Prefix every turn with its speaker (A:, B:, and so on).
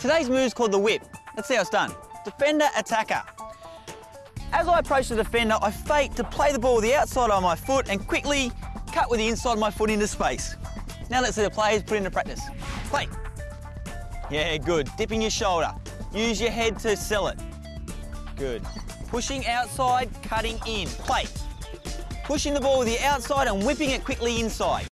A: Today's move is called the whip. Let's see how it's done. Defender, attacker. As I approach the defender, I fake to play the ball with the outside of my foot and quickly cut with the inside of my foot into space. Now let's see the players put into practice. Play. Yeah, good. Dipping your shoulder. Use your head to sell it. Good. Pushing outside, cutting in. Play. Pushing the ball with the outside and whipping it quickly inside.